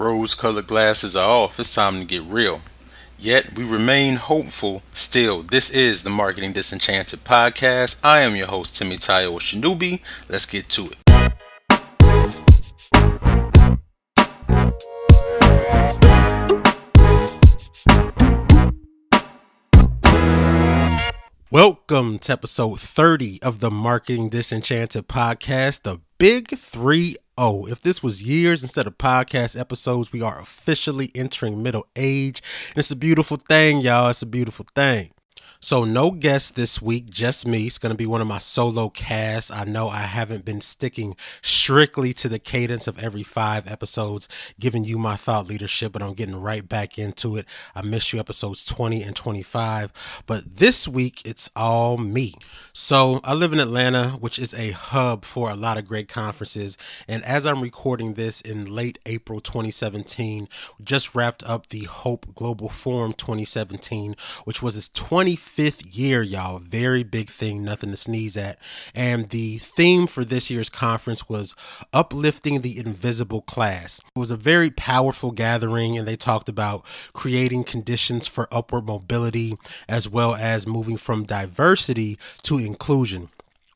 Rose colored glasses are off. It's time to get real. Yet we remain hopeful still. This is the Marketing Disenchanted podcast. I am your host, Temitayo Osinubi. Let's get to it. Welcome to episode 30 of the Marketing Disenchanted podcast, the Big 3 Oh, if this was years instead of podcast episodes, we are officially entering middle age. And it's a beautiful thing, y'all. It's a beautiful thing. So, no guests this week, just me. It's going to be one of my solo casts. I know I haven't been sticking strictly to the cadence of every five episodes, giving you my thought leadership, but I'm getting right back into it. I missed you episodes 20 and 25, but this week it's all me. So, I live in Atlanta, which is a hub for a lot of great conferences. And as I'm recording this in late April 2017, just wrapped up the Hope Global Forum 2017, which was its 25th fifth year, y'all. Very big thing, nothing to sneeze at. And the theme for this year's conference was uplifting the invisible class. It was a very powerful gathering, and they talked about creating conditions for upward mobility as well as moving from diversity to inclusion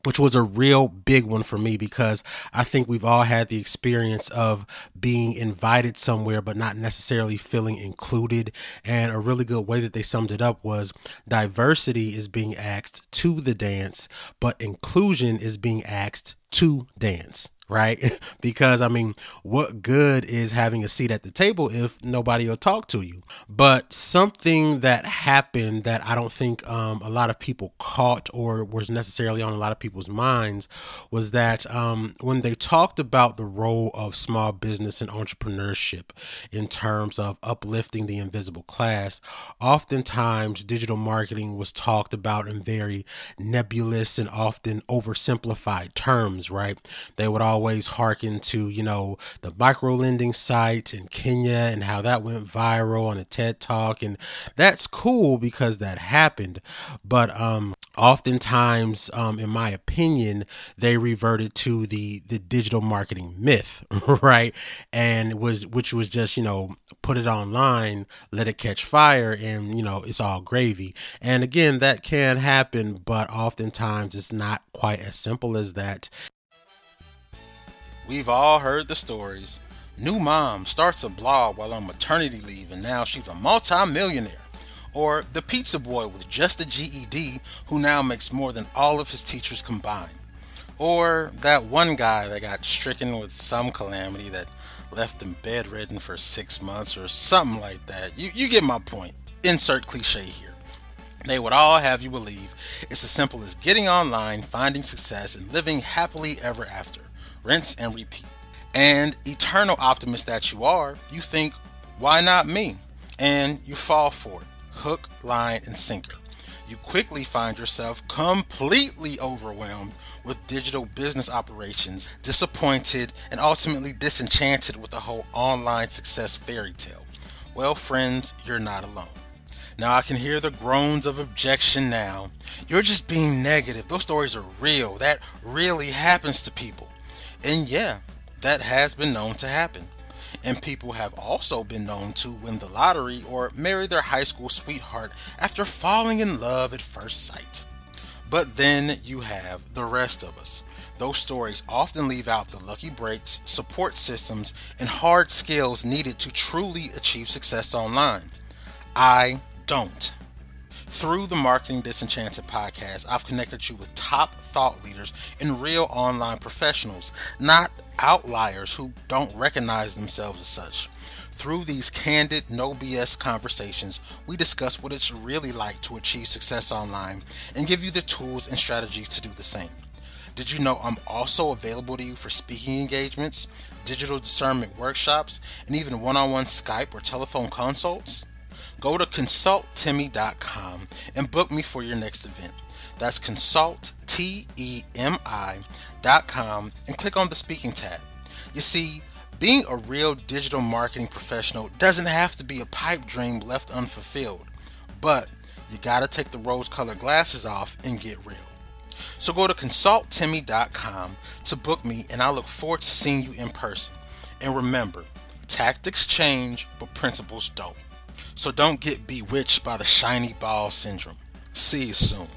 which was a real big one for me because I think we've all had the experience of being invited somewhere but not necessarily feeling included. And a really good way that they summed it up was diversity is being asked to the dance, but inclusion is being asked to dance right? because I mean, what good is having a seat at the table if nobody will talk to you? But something that happened that I don't think um, a lot of people caught or was necessarily on a lot of people's minds was that um, when they talked about the role of small business and entrepreneurship in terms of uplifting the invisible class, oftentimes digital marketing was talked about in very nebulous and often oversimplified terms, right? They would all always hearken to, you know, the micro lending site in Kenya and how that went viral on a TED talk. And that's cool because that happened. But um, oftentimes, um, in my opinion, they reverted to the the digital marketing myth, right? And was which was just, you know, put it online, let it catch fire, and you know, it's all gravy. And again, that can happen, but oftentimes it's not quite as simple as that. We've all heard the stories. New mom starts a blog while on maternity leave and now she's a multi-millionaire. Or the pizza boy with just a GED who now makes more than all of his teachers combined. Or that one guy that got stricken with some calamity that left him bedridden for six months or something like that. You, you get my point. Insert cliche here. They would all have you believe it's as simple as getting online, finding success, and living happily ever after rinse and repeat. And eternal optimist that you are, you think, why not me? And you fall for it hook, line, and sinker. You quickly find yourself completely overwhelmed with digital business operations, disappointed, and ultimately disenchanted with the whole online success fairy tale. Well, friends, you're not alone. Now I can hear the groans of objection now. You're just being negative. Those stories are real. That really happens to people. And yeah, that has been known to happen. And people have also been known to win the lottery or marry their high school sweetheart after falling in love at first sight. But then you have the rest of us. Those stories often leave out the lucky breaks, support systems, and hard skills needed to truly achieve success online. I don't. Through the Marketing Disenchanted podcast, I've connected you with top thought leaders and real online professionals, not outliers who don't recognize themselves as such. Through these candid, no BS conversations, we discuss what it's really like to achieve success online and give you the tools and strategies to do the same. Did you know I'm also available to you for speaking engagements, digital discernment workshops, and even one on one Skype or telephone consults? Go to consulttemi.com and book me for your next event. That's consulttemi.com and click on the speaking tab. You see, being a real digital marketing professional doesn't have to be a pipe dream left unfulfilled, but you gotta take the rose colored glasses off and get real. So go to consulttemi.com to book me, and I look forward to seeing you in person. And remember, Tactics change, but principles don't. So don't get bewitched by the shiny ball syndrome. See you soon.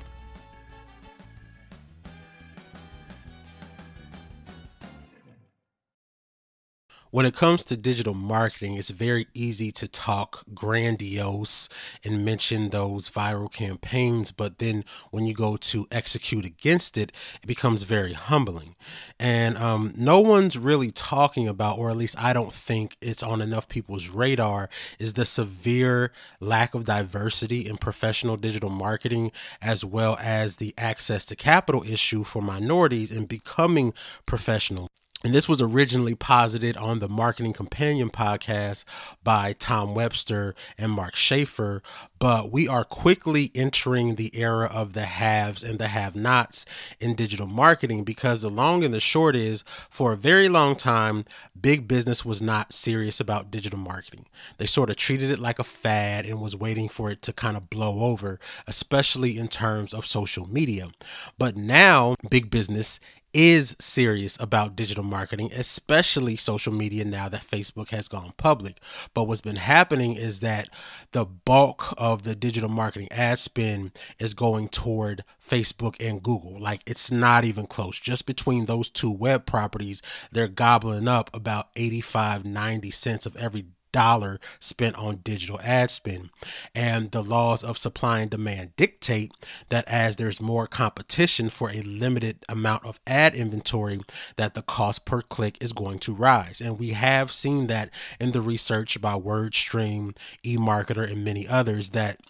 When it comes to digital marketing, it's very easy to talk grandiose and mention those viral campaigns. But then when you go to execute against it, it becomes very humbling. And um, no one's really talking about, or at least I don't think it's on enough people's radar, is the severe lack of diversity in professional digital marketing, as well as the access to capital issue for minorities in becoming professional and this was originally posited on the Marketing Companion podcast by Tom Webster and Mark Schaefer. But we are quickly entering the era of the haves and the have nots in digital marketing because the long and the short is for a very long time, big business was not serious about digital marketing. They sort of treated it like a fad and was waiting for it to kind of blow over, especially in terms of social media. But now, big business is serious about digital marketing, especially social media now that Facebook has gone public. But what's been happening is that the bulk of the digital marketing ad spend is going toward Facebook and Google. Like it's not even close. Just between those two web properties, they're gobbling up about 85, 90 cents of every dollar spent on digital ad spend. And the laws of supply and demand dictate that as there's more competition for a limited amount of ad inventory, that the cost per click is going to rise. And we have seen that in the research by WordStream, eMarketer, and many others that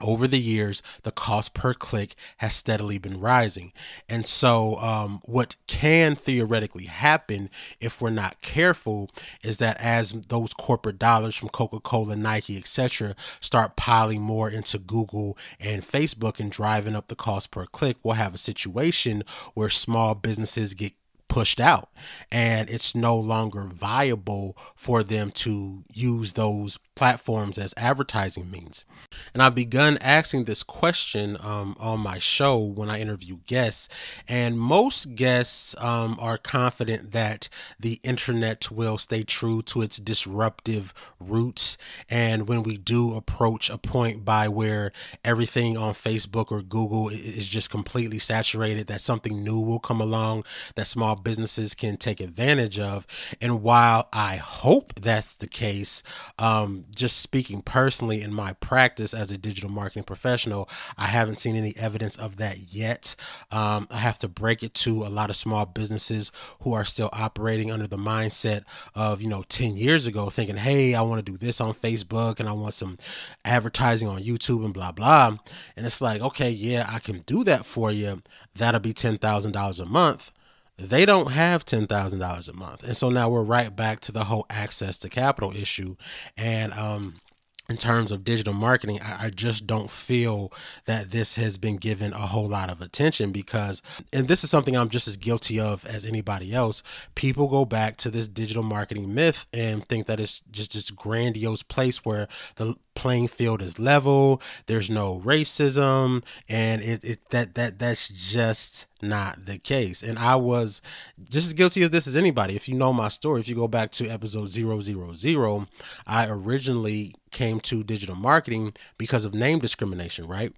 over the years, the cost per click has steadily been rising. And so, um, what can theoretically happen if we're not careful is that as those corporate dollars from Coca Cola, Nike, etc., start piling more into Google and Facebook and driving up the cost per click, we'll have a situation where small businesses get pushed out and it's no longer viable for them to use those platforms as advertising means. And I've begun asking this question um, on my show when I interview guests, and most guests um, are confident that the internet will stay true to its disruptive roots. And when we do approach a point by where everything on Facebook or Google is just completely saturated, that something new will come along that small businesses can take advantage of. And while I hope that's the case, um, just speaking personally in my practice as a digital marketing professional, I haven't seen any evidence of that yet. Um, I have to break it to a lot of small businesses who are still operating under the mindset of, you know, 10 years ago, thinking, hey, I want to do this on Facebook and I want some advertising on YouTube and blah, blah. And it's like, okay, yeah, I can do that for you. That'll be $10,000 a month they don't have $10,000 a month. And so now we're right back to the whole access to capital issue. And um, in terms of digital marketing, I, I, just don't feel that this has been given a whole lot of attention because, and this is something I'm just as guilty of as anybody else. People go back to this digital marketing myth and think that it's just this grandiose place where the playing field is level, there's no racism, and it, it that that that's just not the case. And I was just as guilty of this as anybody. If you know my story, if you go back to episode 000, I originally came to digital marketing because of name discrimination, right?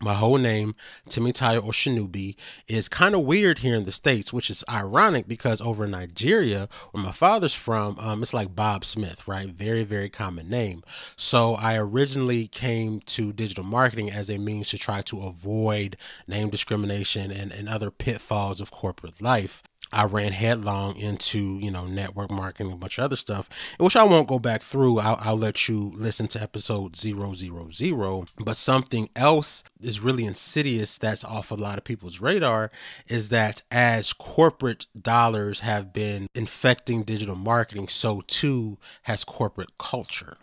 my whole name, Timmy Temitayo Oshinubi, is kind of weird here in the States, which is ironic because over in Nigeria, where my father's from, um, it's like Bob Smith, right? Very, very common name. So I originally came to digital marketing as a means to try to avoid name discrimination and, and other pitfalls of corporate life. I ran headlong into, you know, network marketing, a bunch of other stuff, which I won't go back through. I'll, I'll let you listen to episode 000. But something else is really insidious that's off a lot of people's radar is that as corporate dollars have been infecting digital marketing, so too has corporate culture.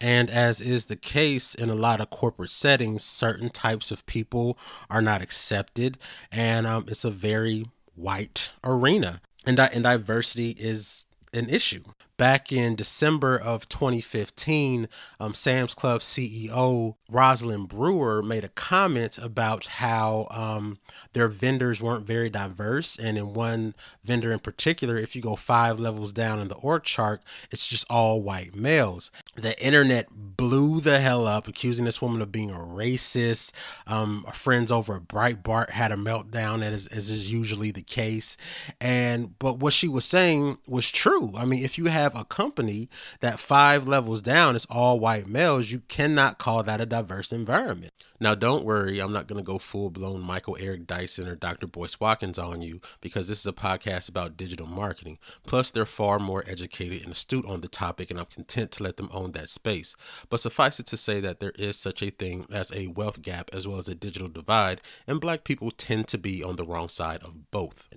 And as is the case in a lot of corporate settings, certain types of people are not accepted. And um, it's a very white arena. And, and diversity is an issue. Back in December of 2015, um, Sam's Club CEO Rosalind Brewer made a comment about how um, their vendors weren't very diverse. And in one vendor in particular, if you go five levels down in the org chart, it's just all white males. The internet blew the hell up, accusing this woman of being a racist. Um, friends over at Breitbart had a meltdown, as, as is usually the case. And but what she was saying was true. I mean, if you have a company that five levels down is all white males, you cannot call that a diverse environment. Now, don't worry, I'm not going to go full blown Michael Eric Dyson or Dr. Boyce Watkins on you because this is a podcast about digital marketing. Plus, they're far more educated and astute on the topic, and I'm content to let them own that space. But suffice it to say that there is such a thing as a wealth gap as well as a digital divide, and black people tend to be on the wrong side of both.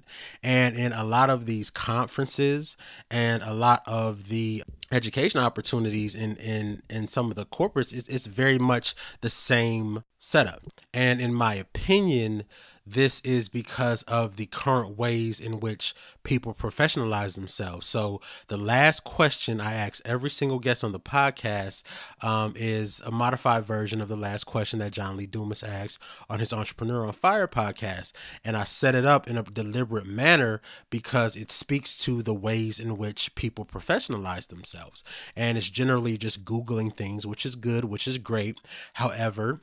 And in a lot of these conferences and a lot of the education opportunities in in in some of the corporates it's, it's very much the same setup and in my opinion this is because of the current ways in which people professionalize themselves. So, the last question I ask every single guest on the podcast um, is a modified version of the last question that John Lee Dumas asked on his Entrepreneur on Fire podcast. And I set it up in a deliberate manner because it speaks to the ways in which people professionalize themselves. And it's generally just Googling things, which is good, which is great. However,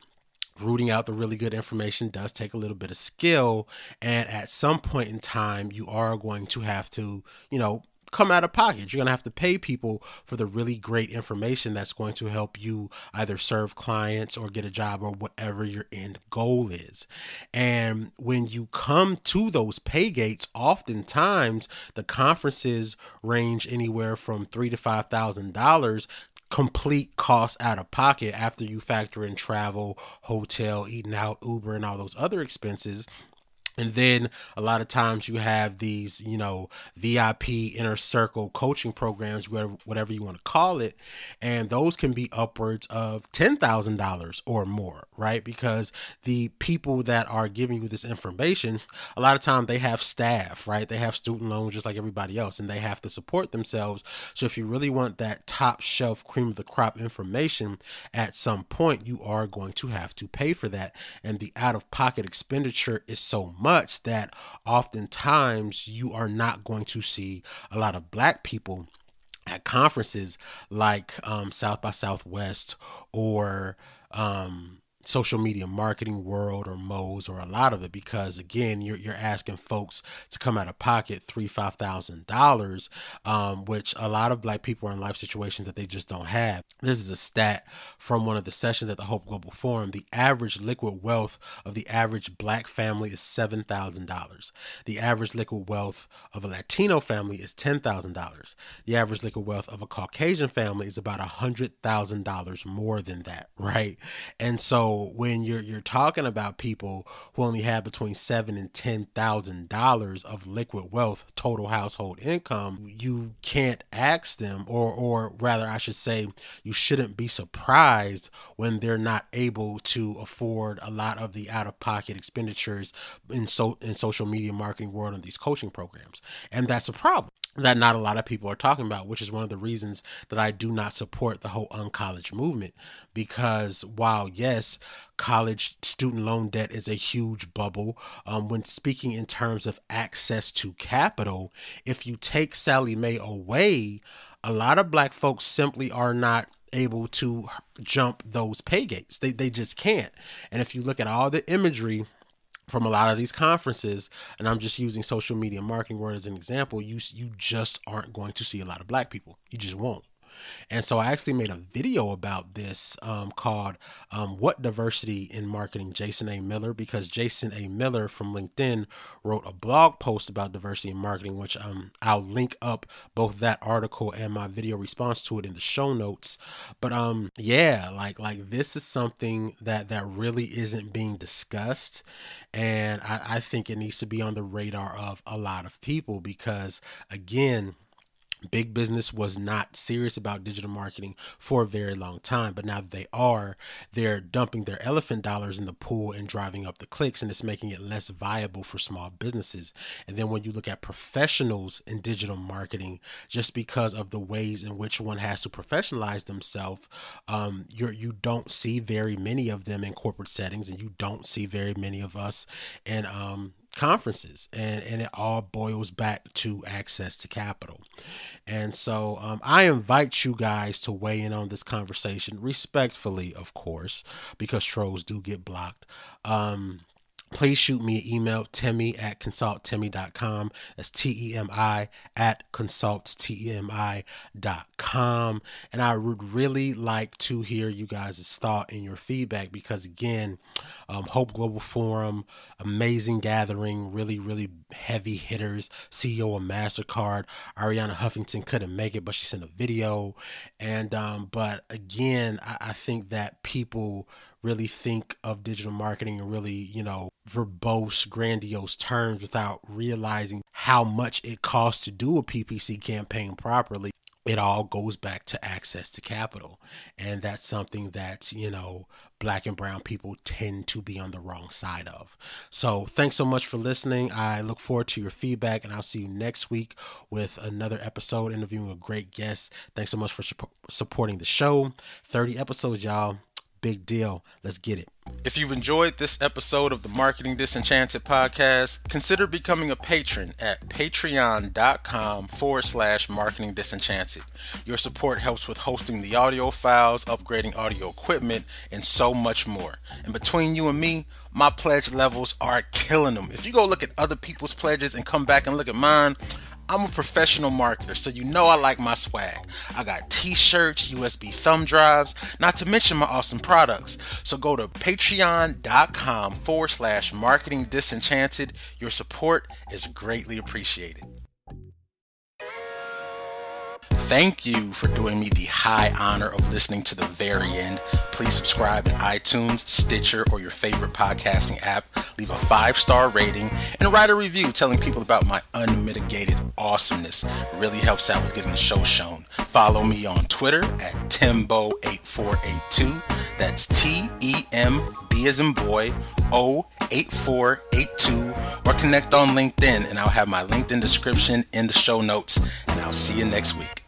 rooting out the really good information does take a little bit of skill and at some point in time you are going to have to you know come out of pocket. You're going to have to pay people for the really great information that's going to help you either serve clients or get a job or whatever your end goal is. And when you come to those pay gates, oftentimes the conferences range anywhere from three to five thousand dollars complete costs out of pocket after you factor in travel, hotel, eating out, Uber, and all those other expenses. And then a lot of times you have these, you know, VIP inner circle coaching programs, whatever, whatever you want to call it. And those can be upwards of $10,000 or more, right? Because the people that are giving you this information, a lot of time they have staff, right? They have student loans just like everybody else, and they have to support themselves. So if you really want that top shelf cream of the crop information, at some point you are going to have to pay for that. And the out of pocket expenditure is so much that oftentimes you are not going to see a lot of black people at conferences like um, South by Southwest or um, social media marketing world or Moz or a lot of it because again you're you're asking folks to come out of pocket three five thousand dollars, um, which a lot of black people are in life situations that they just don't have. This is a stat from one of the sessions at the Hope Global Forum. The average liquid wealth of the average black family is seven thousand dollars. The average liquid wealth of a Latino family is ten thousand dollars. The average liquid wealth of a Caucasian family is about a hundred thousand dollars more than that, right? And so when you're you're talking about people who only have between seven and ten thousand dollars of liquid wealth, total household income, you can't ask them, or or rather, I should say, you shouldn't be surprised when they're not able to afford a lot of the out of pocket expenditures in so in social media marketing world and these coaching programs, and that's a problem that not a lot of people are talking about, which is one of the reasons that I do not support the whole uncollege movement. Because while, yes, college student loan debt is a huge bubble, um, when speaking in terms of access to capital, if you take Sallie Mae away, a lot of black folks simply are not able to jump those pay gates. They, they just can't. And if you look at all the imagery, from a lot of these conferences, and I'm just using social media marketing world as an example, you you just aren't going to see a lot of black people. You just won't. And so I actually made a video about this um, called um, What Diversity in Marketing, Jason A. Miller, because Jason A. Miller from LinkedIn wrote a blog post about diversity in marketing, which um, I'll link up both that article and my video response to it in the show notes. But um, yeah, like like this is something that that really isn't being discussed, and I, I think it needs to be on the radar of a lot of people because again big business was not serious about digital marketing for a very long time but now that they are they're dumping their elephant dollars in the pool and driving up the clicks and it's making it less viable for small businesses. And then when you look at professionals in digital marketing just because of the ways in which one has to professionalize themselves um, you're you don't see very many of them in corporate settings and you don't see very many of us in um, conferences and and it all boils back to access to capital. And so um, i invite you guys to weigh in on this conversation respectfully of course because trolls do get blocked. Um, please shoot me an email, Temi at consulttemi.com. That's T E M I at consulttemi.com. And I would really like to hear you guys' thought and your feedback because, again, um, Hope Global Forum, amazing gathering, really, really heavy hitters. CEO of MasterCard, Arianna Huffington couldn't make it, but she sent a video. And, um, but again, I, I think that people really think of digital marketing in really, you know, verbose, grandiose terms without realizing how much it costs to do a PPC campaign properly. It all goes back to access to capital. And that's something that, you know, black and brown people tend to be on the wrong side of. So, thanks so much for listening. I look forward to your feedback, and I'll see you next week with another episode interviewing a great guest. Thanks so much for supporting the show. 30 episodes, y'all. Big deal. Let's get it. If you've enjoyed this episode of the Marketing Disenchanted podcast, consider becoming a patron at patreon.com forward slash marketing disenchanted. Your support helps with hosting the audio files, upgrading audio equipment, and so much more. And between you and me, my pledge levels are killing them. If you go look at other people's pledges and come back and look at mine, I'm a professional marketer, so you know I like my swag. I got t shirts, USB thumb drives, not to mention my awesome products. So go to patreon.com forward slash marketing disenchanted. Your support is greatly appreciated. Thank you for doing me the high honor of listening to the very end. Please subscribe in iTunes, Stitcher, or your favorite podcasting app. Leave a five star rating and write a review telling people about my unmitigated awesomeness. It really helps out with getting the show shown. Follow me on Twitter at Tembo8482. That's T E M B as in boy, O 8482. Or connect on LinkedIn, and I'll have my LinkedIn description in the show notes. And I'll see you next week.